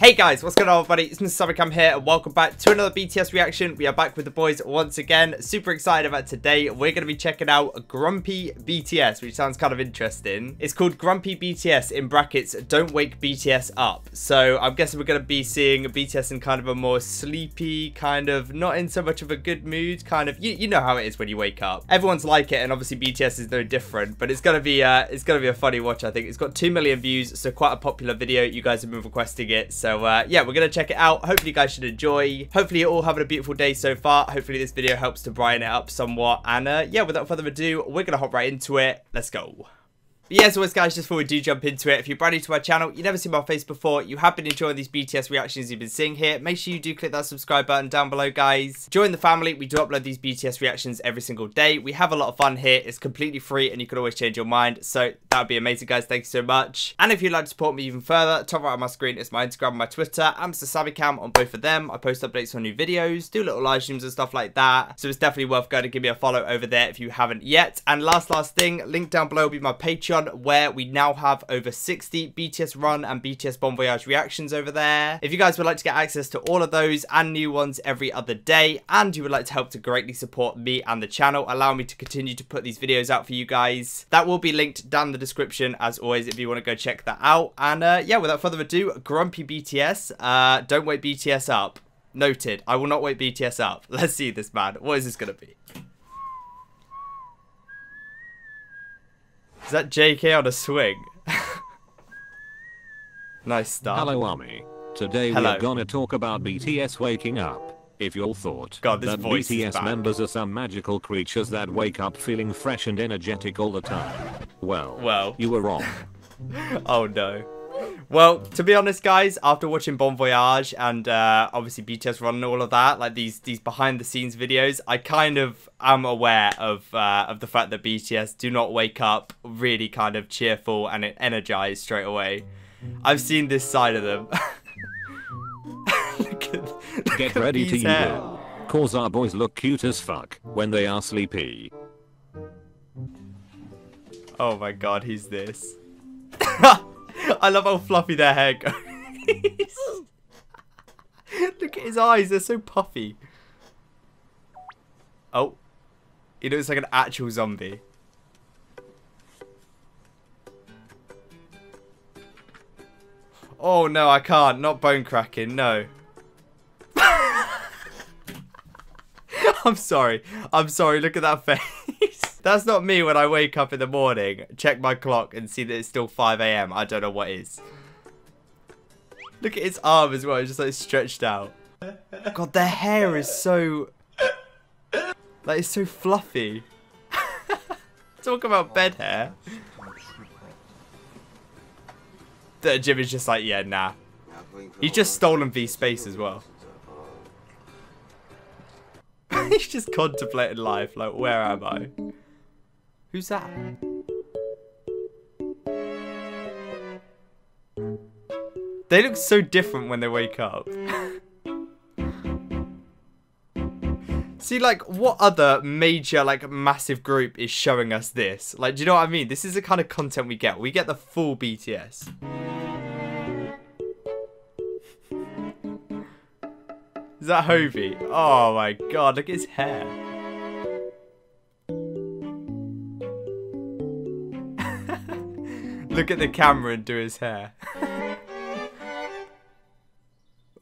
Hey guys, what's going on everybody? It's Mr. SammyCam here and welcome back to another BTS reaction. We are back with the boys once again. Super excited about today. We're going to be checking out Grumpy BTS, which sounds kind of interesting. It's called Grumpy BTS in brackets, Don't Wake BTS Up. So I'm guessing we're going to be seeing BTS in kind of a more sleepy, kind of not in so much of a good mood, kind of, you, you know how it is when you wake up. Everyone's like it and obviously BTS is no different, but it's going to be, uh, it's going to be a funny watch, I think. It's got 2 million views, so quite a popular video. You guys have been requesting it, so so uh, yeah, we're going to check it out. Hopefully you guys should enjoy. Hopefully you're all having a beautiful day so far. Hopefully this video helps to brighten it up somewhat. And uh, yeah, without further ado, we're going to hop right into it. Let's go. Yeah, as always, guys, just before we do jump into it, if you're brand new to my channel, you've never seen my face before, you have been enjoying these BTS reactions you've been seeing here, make sure you do click that subscribe button down below, guys. Join the family. We do upload these BTS reactions every single day. We have a lot of fun here. It's completely free, and you can always change your mind, so that would be amazing, guys. Thank you so much. And if you'd like to support me even further, top right of my screen is my Instagram my Twitter. I'm Mr. Cam on both of them. I post updates on new videos, do little live streams and stuff like that, so it's definitely worth going to give me a follow over there if you haven't yet. And last, last thing, link down below will be my Patreon, where we now have over 60 BTS Run and BTS Bon Voyage reactions over there. If you guys would like to get access to all of those and new ones every other day, and you would like to help to greatly support me and the channel, allow me to continue to put these videos out for you guys, that will be linked down in the description as always if you want to go check that out. And uh, yeah, without further ado, Grumpy BTS, uh, don't wake BTS up. Noted. I will not wake BTS up. Let's see this, man. What is this going to be? Is that JK on a swing? nice start. Hello, Army. Today Hello. we're gonna talk about BTS waking up. If you all thought God, that BTS members are some magical creatures that wake up feeling fresh and energetic all the time, well, well, you were wrong. oh no. Well, to be honest, guys, after watching Bon Voyage and uh, obviously BTS Run and all of that, like these these behind the scenes videos, I kind of am aware of uh, of the fact that BTS do not wake up really kind of cheerful and energized straight away. I've seen this side of them. look at, look Get ready to you cause our boys look cute as fuck when they are sleepy. Oh my god, he's this. I love how fluffy their hair goes. Look at his eyes, they're so puffy. Oh. He looks like an actual zombie. Oh no, I can't. Not bone cracking, no. I'm sorry. I'm sorry, look at that face. That's not me when I wake up in the morning, check my clock and see that it's still 5 a.m. I don't know what is. Look at his arm as well, it's just like stretched out. God, their hair is so... Like, it's so fluffy. Talk about bed hair. The Jim is just like, yeah, nah. He's just stolen V space as well. He's just contemplating life, like, where am I? Who's that? They look so different when they wake up. See, like, what other major, like, massive group is showing us this? Like, do you know what I mean? This is the kind of content we get. We get the full BTS. Is that Hobi? Oh my god, look at his hair. Look at the camera and do his hair.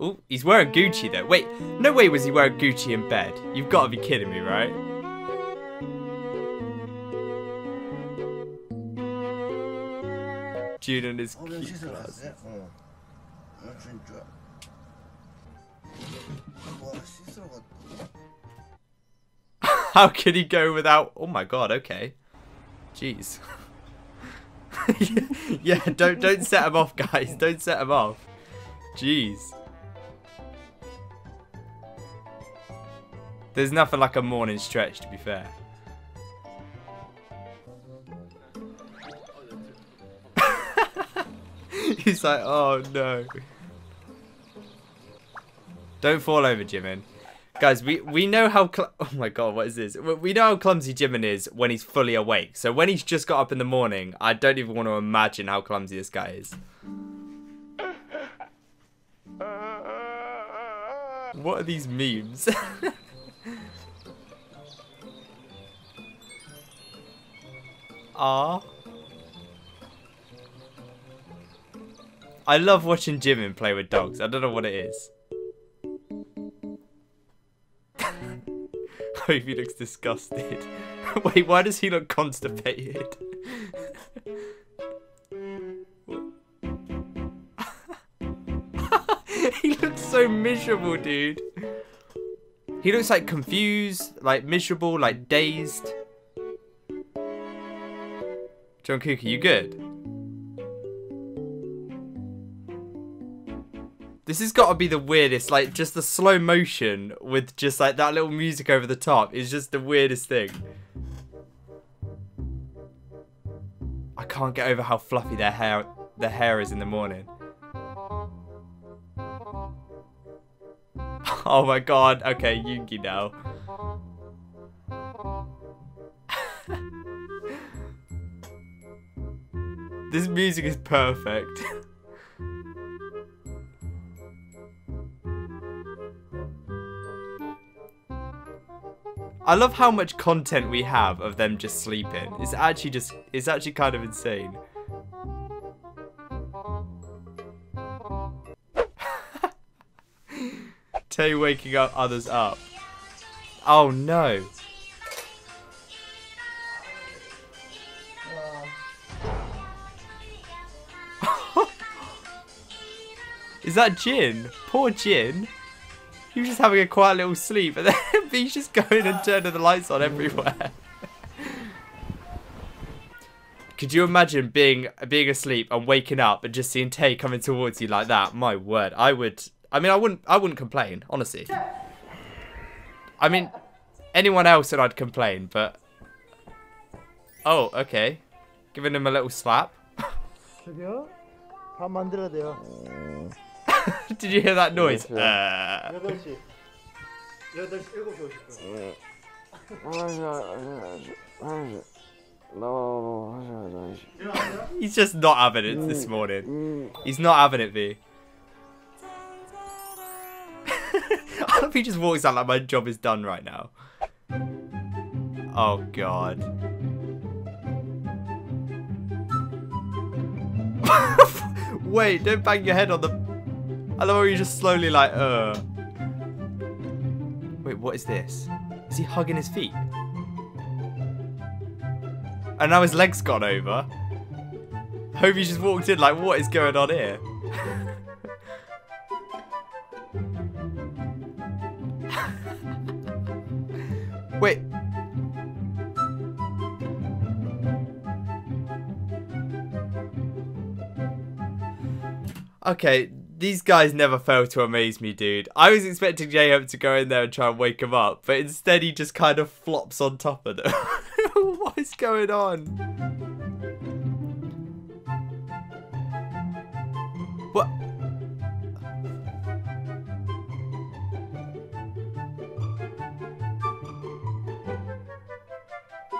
oh, he's wearing Gucci though. Wait, no way was he wearing Gucci in bed. You've got to be kidding me, right? June and his cute class. How can he go without... Oh my god, okay. Jeez. yeah, don't don't set him off, guys. Don't set him off. Jeez. There's nothing like a morning stretch, to be fair. He's like, oh no. Don't fall over, Jimin. Guys, we, we know how... Oh my god, what is this? We know how clumsy Jimin is when he's fully awake. So when he's just got up in the morning, I don't even want to imagine how clumsy this guy is. what are these memes? Ah. I love watching Jimin play with dogs. I don't know what it is. He looks disgusted. Wait, why does he look constipated? he looks so miserable, dude. He looks like confused, like miserable, like dazed. Jungkook, are you good? This has got to be the weirdest, like just the slow motion with just like that little music over the top is just the weirdest thing. I can't get over how fluffy their hair their hair is in the morning. Oh my god, okay, Yoongi now. this music is perfect. I love how much content we have of them just sleeping. It's actually just, it's actually kind of insane. Tae waking up others up. Oh no. Is that Jin? Poor Jin. He was just having a quiet little sleep, and then he's just going and turning the lights on everywhere. Could you imagine being being asleep and waking up and just seeing Tae coming towards you like that? My word, I would. I mean, I wouldn't. I wouldn't complain, honestly. I mean, anyone else and I'd complain, but. Oh, okay. Giving him a little slap. Did you hear that noise? Uh, he's just not having it this morning. He's not having it, V. I hope he just walks out like my job is done right now. Oh god. Wait, don't bang your head on the... I love how you just slowly like, uh... Wait, what is this? Is he hugging his feet? And now his legs gone over. Hope he just walked in like, what is going on here? Wait. Okay, these guys never fail to amaze me, dude. I was expecting J-Hope to go in there and try and wake him up, but instead he just kind of flops on top of them. what is going on? What?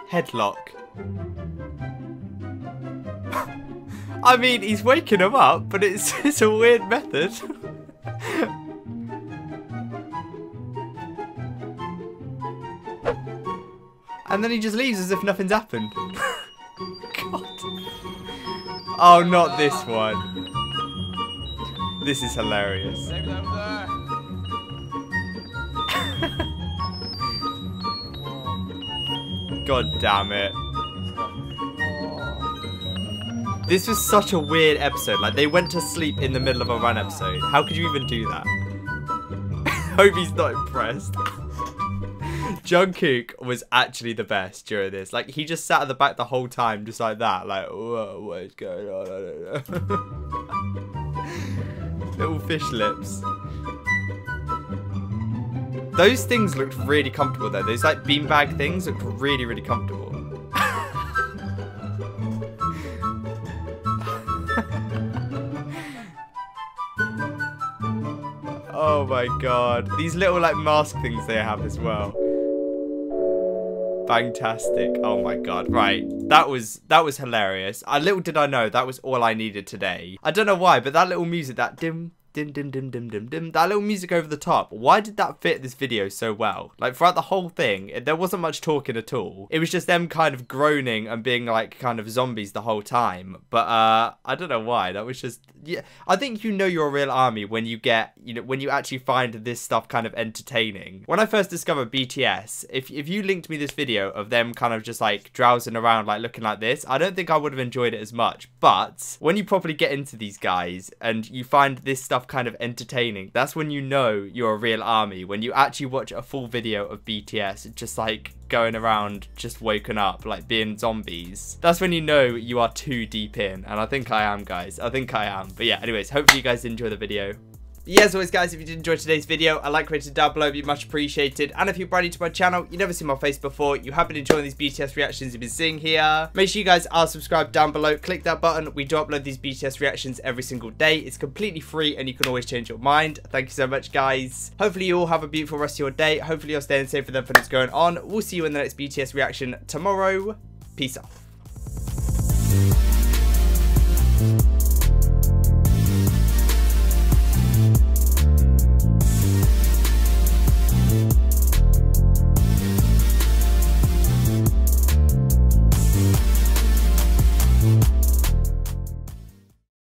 Headlock. I mean, he's waking him up, but it's, it's a weird method. and then he just leaves as if nothing's happened. God. Oh, not this one. This is hilarious. God damn it. This was such a weird episode. Like, they went to sleep in the middle of a run episode. How could you even do that? Hope he's not impressed. Jungkook was actually the best during this. Like, he just sat at the back the whole time, just like that. Like, whoa, what is going on? I don't know. Little fish lips. Those things looked really comfortable, though. Those, like, beanbag things looked really, really comfortable. Oh my god. These little like mask things they have as well. Fantastic. Oh my god. Right. That was that was hilarious. A little did I know that was all I needed today. I don't know why, but that little music, that dim dim dim dim dim dim dim. That little music over the top. Why did that fit this video so well? Like throughout the whole thing, there wasn't much talking at all. It was just them kind of groaning and being like kind of zombies the whole time. But uh, I don't know why. That was just yeah. I think you know you're a real army when you get you know when you actually find this stuff kind of entertaining. When I first discovered BTS, if if you linked me this video of them kind of just like drowsing around like looking like this, I don't think I would have enjoyed it as much. But when you properly get into these guys and you find this stuff kind of entertaining, that's when you know you're a real army. When you actually watch a full video of BTS just like going around just woken up like being zombies. That's when you know you are too deep in and i think i am guys. I think i am. But yeah anyways hopefully you guys enjoy the video yeah, as always, guys, if you did enjoy today's video, a like rated down below would be much appreciated. And if you're brand new to my channel, you've never seen my face before, you have been enjoying these BTS reactions you've been seeing here, make sure you guys are subscribed down below. Click that button. We do upload these BTS reactions every single day. It's completely free and you can always change your mind. Thank you so much, guys. Hopefully, you all have a beautiful rest of your day. Hopefully, you're staying safe with everything that's going on. We'll see you in the next BTS reaction tomorrow. Peace off.